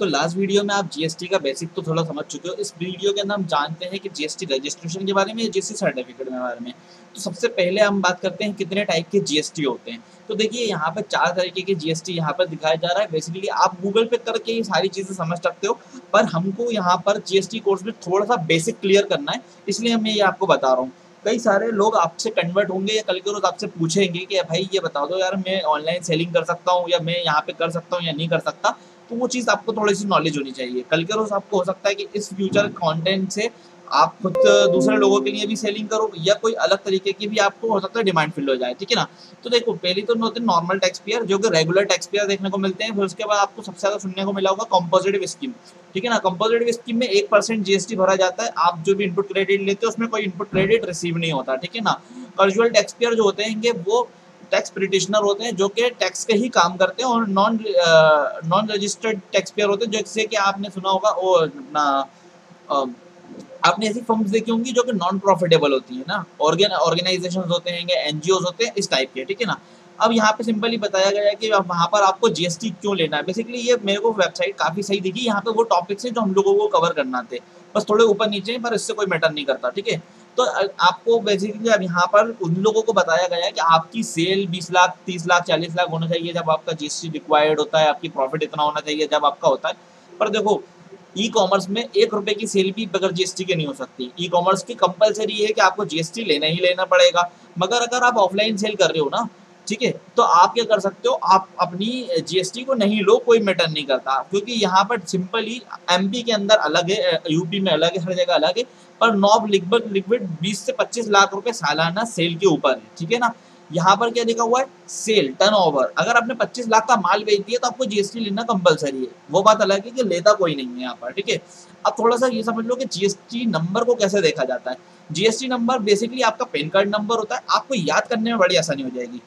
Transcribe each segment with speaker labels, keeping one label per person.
Speaker 1: तो last video में आप जीएसटी का बेसिक तो थोड़ा समझ चुके हो। इस वीडियो के अंदर हम जानते हैं कि जीएसटी रजिस्ट्रेशन के बारे में या जीएसटी सर्टिफिकेट के बारे में। तो सबसे पहले हम बात करते हैं कितने टाइप के जीएसटी होते हैं। तो देखिए, यहाँ पर चार तरीके के जीएसटी यहाँ पर दिखाया जा रहा है। बेसिकली आप गूगल पे करके ये सारी चीज़ें समझ सकते हो। पर हमको यहाँ पर जीएसटी कोर्स में थोड़ा सा बेसिक क्लियर करना है। इसलिए मैं ये आपको बता रहा हूँ। कई सारे लोग आपसे कन्वर्ट होंगे या कल के रोज आपसे पूछेंगे कि, भाई, ये बता दो यार, मैं ऑनलाइन सेलिंग कर सकता हूँ या मैं यहाँ पे कर सकता हूँ या नहीं कर सकता? तो वो चीज़ आपको थोड़ी सी नॉलेज होनी चाहिए। कल के रोज आपको हो सकता है कि इस फ्यूचर कंटेंट से आप खुद दूसरे लोगों के लिए भी सेलिंग करो या कोई अलग तरीके की भी आपको हो सकता है डिमांड फिल हो जाए, ठीक है ना? तो देखो, पहली तो होते हैं नॉर्मल टैक्स पेयर जो कि रेगुलर टैक्स पेयर देखने को मिलते हैं, फिर उसके बाद आपको सबसे ज़्यादा सुनने को मिला होगा कॉम्पोजिटिव स्कीम ठीक है ना? कॉम्पोजिटिव स्कीम में एक परसेंट जीएसटी भरा जाता है, आप जो भी इनपुट क्रेडिट लेते हो, उसमें कोई इनपुट क्रेडिट रिसीव नहीं होता, ठीक है ना? कर्जुअल टैक्स पेयर जो होते हैं वो टैक्स प्रिटिशनर होते हैं, जो कि टैक्स के ही काम करते हैं और non non registered tax payer होते हैं जैसे कि आपने सुना होगा, वो अपना आपने ऐसी फर्म्स देखी होंगी जो कि नॉन प्रॉफिटेबल होती है ना ऑर्गेनाइजेशन होते हैं एनजीओ होते हैं, इस टाइप के, ठीक है ना? अब यहाँ पे सिंपली बताया गया है कि वहाँ पर आपको जीएसटी क्यों लेना है? बेसिकली ये मेरे को वेबसाइट काफ़ी सही दिखी, यहाँ पे वो टॉपिक्स हैं जो हम लोगों को कवर करना थे। बस थोड़े ऊपर नीचे पर इससे कोई मैटर नहीं करता, ठीक है? तो आपको बेसिकली अब यहाँ पर उन लोगों को बताया गया है कि आपकी सेल 20 लाख 30 लाख 40 लाख होना चाहिए जब आपका जीएसटी रिक्वायर्ड होता है, आपकी प्रॉफिट इतना होना चाहिए जब आपका होता है। पर देखो ई कॉमर्स में एक रुपए की सेल भी बगैर जीएसटी के नहीं हो सकती। ई कॉमर्स की कंपलसरी है कि आपको जीएसटी लेना ही लेना पड़ेगा। मगर अगर आप ऑफलाइन सेल कर रहे हो ना, ठीक है तो आप क्या कर सकते हो, आप अपनी जीएसटी को नहीं लो, कोई मैटर नहीं करता। क्योंकि यहाँ पर सिंपली एमपी के अंदर अलग है यूपी में अलग है, हर जगह अलग है। पर नॉब लिक्विड लिक्विड 20 से 25 लाख रुपए सालाना सेल के ऊपर है, ठीक है ना? यहाँ पर क्या लिखा हुआ है? सेल टर्नओवर अगर आपने 25 लाख का माल बेच दिया तो आपको जीएसटी लेना कंपलसरी है। वो बात अलग है कि लेता कोई नहीं है यहाँ पर, ठीक है? अब थोड़ा सा ये समझ लो कि जीएसटी नंबर को कैसे देखा जाता है। जीएसटी नंबर बेसिकली आपका पैन कार्ड नंबर होता है। आपको याद करने में बड़ी आसानी हो जाएगी।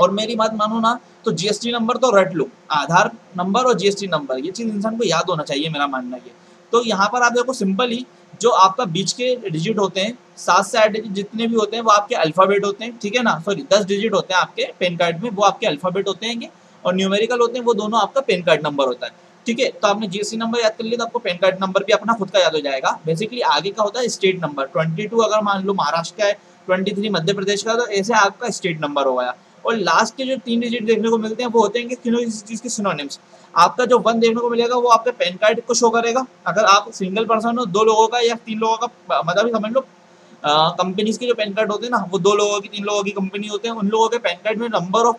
Speaker 1: और मेरी बात मानो ना तो जीएसटी नंबर तो रट लो। आधार नंबर और जीएसटी नंबर ये चीज़ इंसान को याद होना चाहिए मेरा मानना ये। तो यहाँ पर आप देखो सिंपली जो आपका बीच के डिजिट होते हैं, सात से आठ डिजिट जितने भी होते हैं, वो आपके अल्फ़ाबेट होते हैं, ठीक है ना? सॉरी दस डिजिट होते हैं आपके पेन कार्ड में, वो आपके अल्फ़ाबेट होते हैं और न्यूमेरिकल होते हैं, वो दोनों आपका पेन कार्ड नंबर होता है, ठीक है? तो आपने जीएसटी नंबर याद कर लिया तो आपको पेन कार्ड नंबर भी अपना खुद का याद हो जाएगा। बेसिकली आगे का होता है स्टेट नंबर ट्वेंटी अगर मान लो महाराष्ट्र का है ट्वेंटी मध्य प्रदेश का तो ऐसे आपका स्टेट नंबर हो गया और लास्ट के जो तीन डिजिट देखने को मिलते हैं, वो होते हैं कि सिनोनिम्स आपका जो वन देखने को मिलेगा, वो आपके पैन कार्ड को शो करेगा अगर आप सिंगल पर्सन हो, दो लोगों का या तीन लोगों का मतलब समझ लो। कंपनीज़ के जो पैन कार्ड होते हैं ना, वो दो लोगों की, तीन लोगों की कंपनी होते हैं। उन लोगों के पैन कार्ड में नंबर ऑफ़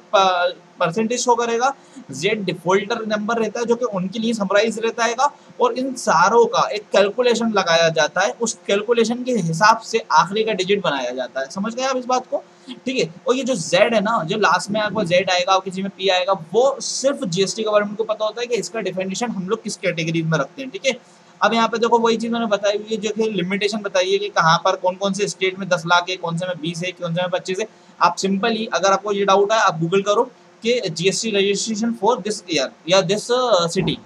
Speaker 1: परसेंटेज शो करेगा। जेड डिफॉल्टर नंबर रहता है, जो कि उनके लिए समराइज रहता है और इन सारों का एक कैलकुलेशन लगाया जाता है। उस कैलकुलेशन के हिसाब से आखिरी का डिजिट बनाया जाता है। समझ गए आप इस बात को? ठीक है। और ये जो जेड है ना, जो लास्ट में आपको जेड आएगा और किसी में पी आएगा, वो सिर्फ़ जीएसटी गवर्नमेंट को पता होता है कि इसका डिफिनेशन हम लोग किस कैटेगरी में रखते हैं। ठीक है? अब यहाँ पे देखो वही चीज़ मैंने बताई हुई है, जो कि लिमिटेशन बताई है कि कहाँ पर कौन कौन से स्टेट में दस लाख है, कौन से में बीस है, कौन से में पच्चीस है। आप सिंपल अगर आपको ये डाउट है, आप गूगल करो कि GST registration for this year या दिस सिटी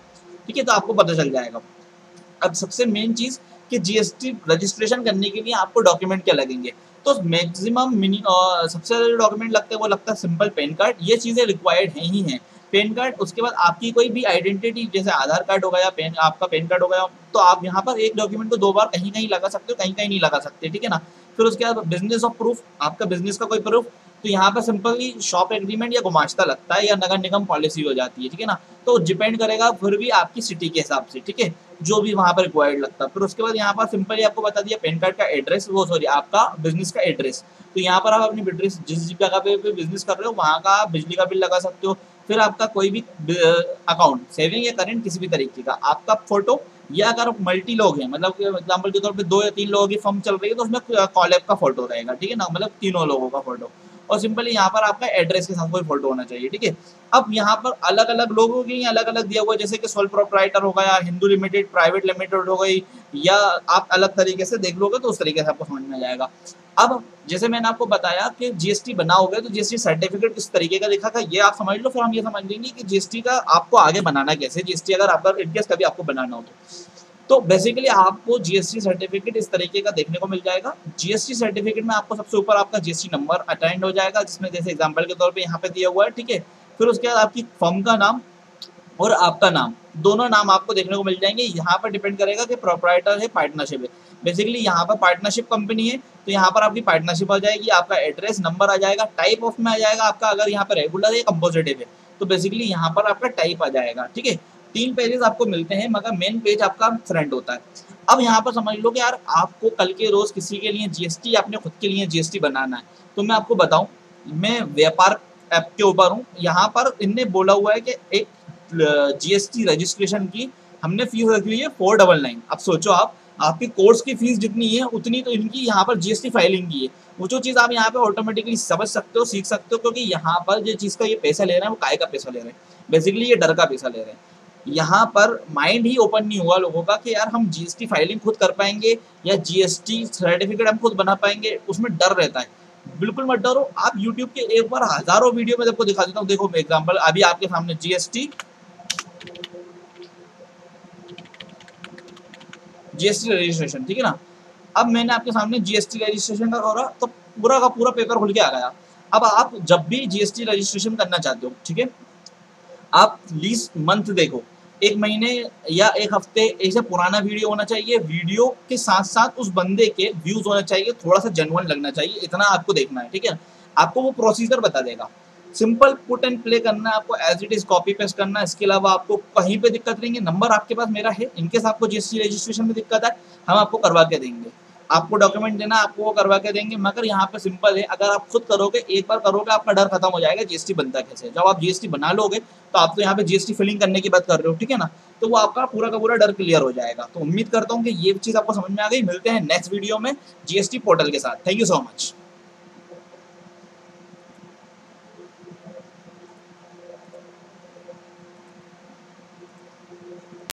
Speaker 1: ठीक है तो आपको पता चल जाएगा। अब सबसे मेन चीज़ कि जीएसटी रजिस्ट्रेशन करने के लिए आपको डॉक्यूमेंट क्या लगेंगे? तो मैक्सिमम मिनी सबसे ज़्यादा जो डॉक्यूमेंट लगता है, वो लगता है सिंपल पैन कार्ड ये चीज़ें रिक्वायर्ड हैं ही हैं। पेन कार्ड, उसके बाद आपकी कोई भी आइडेंटिटी, जैसे आधार कार्ड हो गया पेन, आपका पेन कार्ड हो गया तो आप यहाँ पर एक डॉक्यूमेंट को दो बार कहीं कहीं लगा सकते हो कहीं कहीं नहीं लगा सकते, ठीक है ना? फिर उसके बाद बिज़नेस ऑफ़ प्रूफ आपका बिज़नेस का कोई प्रूफ तो यहाँ पर सिंपली शॉप एग्रीमेंट या गुमाश्ता लगता है या नगर निगम पॉलिसी हो जाती है, ठीक है ना? तो डिपेंड करेगा फिर भी आपकी सिटी के हिसाब से, ठीक है? जो भी वहाँ पर रिक्वायर्ड लगता है। फिर उसके बाद यहाँ पर सिंपली आपको बता दिया, पैन कार्ड का एड्रेस वो सॉरी आपका बिज़नेस का एड्रेस तो यहाँ पर आप अपनी जिस जगह पे बिज़नेस कर रहे हो, वहाँ का बिजली का बिल लगा सकते हो फिर आपका कोई भी अकाउंट सेविंग या करेंट किसी भी तरीके का, आपका फ़ोटो या अगर मल्टी लोग हैं मतलब एग्ज़ाम्पल के तौर पे दो या तीन लोगों की फॉर्म चल रही है तो उसमें कॉलेब का फ़ोटो रहेगा, ठीक है ना? मतलब तीनों लोगों का फ़ोटो और सिंपली यहाँ पर आपका एड्रेस के साथ कोई फ़ोटो होना चाहिए, ठीक है? अब यहाँ पर अलग अलग लोगों की अलग अलग दिया हुआ है, जैसे कि सोल प्रोपराइटर हो गया हिंदू लिमिटेड प्राइवेट लिमिटेड हो गई, या आप अलग तरीके से देख लोगे तो उस तरीके से आपको समझ में जाएगा। अब जैसे मैंने आपको बताया कि जीएसटी बना हो गया तो जीएसटी सर्टिफिकेट किस तरीके का लिखा था, ये आप समझ लो, फिर हम ये समझ लेंगे कि जीएसटी का आपको आगे बनाना कैसे जीएसटी अगर आपका इनकेस कभी आपको बनाना हो तो। तो बेसिकली आपको जीएसटी सर्टिफिकेट इस तरीके का देखने को मिल जाएगा। जीएसटी सर्टिफिकेट में आपको सबसे ऊपर आपका जीएसटी नंबर अटेंड हो जाएगा, जिसमें जैसे एग्जांपल के तौर पे यहाँ पे दिया हुआ है, ठीक है? फिर उसके बाद आपकी फर्म का नाम और आपका नाम, दोनों नाम आपको देखने को मिल जाएँगे। यहाँ पर डिपेंड करेगा कि प्रोपराइटर है पार्टनरशिप है। बेसिकली यहाँ पर पार्टनरशिप कंपनी है तो यहाँ पर आपकी पार्टनरशिप आ जाएगी, आपका एड्रेस नंबर आ जाएगा टाइप ऑफ़ में आ जाएगा आपका, अगर यहाँ पर रेगुलर है कंपोजिटिव है तो बेसिकली यहाँ पर आपका टाइप आ जाएगा, ठीक है? तीन पेजेस आपको मिलते हैं, मगर मेन पेज आपका फ्रंट होता है। अब यहाँ पर समझ लो कि यार आपको कल के रोज किसी के लिए जीएसटी अपने खुद के लिए जीएसटी बनाना है। तो मैं आपको बताऊँ, मैं व्यापार ऐप के ऊपर हूँ। यहाँ पर इनने बोला हुआ है कि एक जीएसटी रजिस्ट्रेशन की हमने फ़ीस रखी हुई है फोर डबल नाइन अब सोचो आप, आपकी कोर्स की फ़ीस जितनी है, उतनी तो इनकी यहाँ पर जीएसटी फाइलिंग की है। वो जो चीज़ आप यहाँ पे ऑटोमेटिकली समझ सकते हो, सीख सकते हो, क्योंकि यहाँ पर जो चीज़ का ये पैसा ले रहे हैं, वो काय का पैसा ले रहे हैं? बेसिकली ये डर का पैसा ले रहे हैं। यहाँ पर माइंड ही ओपन नहीं हुआ लोगों का कि यार हम जीएसटी फाइलिंग खुद कर पाएँगे या जीएसटी सर्टिफिकेट हम खुद बना पाएँगे, उसमें डर रहता है। बिल्कुल मत डरो। आप यूट्यूब के एक बार हज़ारों वीडियो में आपको दिखा देता हूँ। देखो एग्ज़ाम्पल अभी आपके सामने जीएसटी जीएसटी रजिस्ट्रेशन ठीक है ना? अब मैंने आपके सामने जीएसटी रजिस्ट्रेशन का करा तो पूरा का पूरा पेपर खुल के आ गया। अब आप जब भी जीएसटी रजिस्ट्रेशन करना चाहते हो, ठीक है? आप लीज मंथ देखो। एक महीने या एक हफ़्ते ऐसे पुराना वीडियो होना चाहिए। वीडियो के साथ साथ उस बंदे के व्यूज़ होना चाहिए, थोड़ा सा जेनुअन लगना चाहिए, इतना आपको देखना है, ठीक है? आपको वो प्रोसीजर बता देगा। सिंपल पुट एंड प्ले करना आपको as it is copy paste करना इसके अलावा आपको कहीं पे दिक्कत नहीं है नंबर आपके पास मेरा है, इनकेस आपको जिस रजिस्ट्रेशन में दिक्कत है हम आपको करवा के देंगे। आपको डॉक्यूमेंट देना, आपको वो करवा के देंगे। मगर यहाँ पे सिंपल है, अगर आप खुद करोगे, एक बार करोगे, आपका डर खत्म हो जाएगा जीएसटी बनता कैसे? जब आप जीएसटी बना लोगे तो आप तो यहाँ पे जीएसटी फिलिंग करने की बात कर रहे हो, ठीक है ना? तो वो आपका पूरा का पूरा डर क्लियर हो जाएगा। तो उम्मीद करता हूँ कि ये चीज़ आपको समझ में आ गई। मिलते हैं नेक्स्ट वीडियो में जीएसटी पोर्टल के साथ। Thank you so much